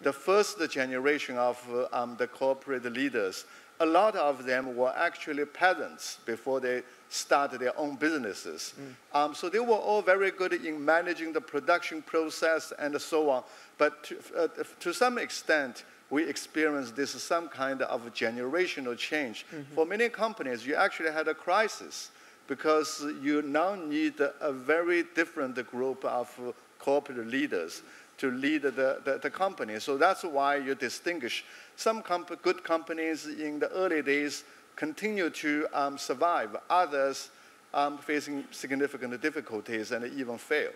the first generation of uh, um, the corporate leaders, a lot of them were actually peasants before they started their own businesses. Mm. Um, so they were all very good in managing the production process and so on. But to, uh, to some extent, we experienced this some kind of generational change. Mm-hmm. For many companies, you actually had a crisis because you now need a very different group of corporate leaders to lead the, the, the company. So that's why you distinguish. Some comp- good companies in the early days continue to um, survive, others um, facing significant difficulties and even fail.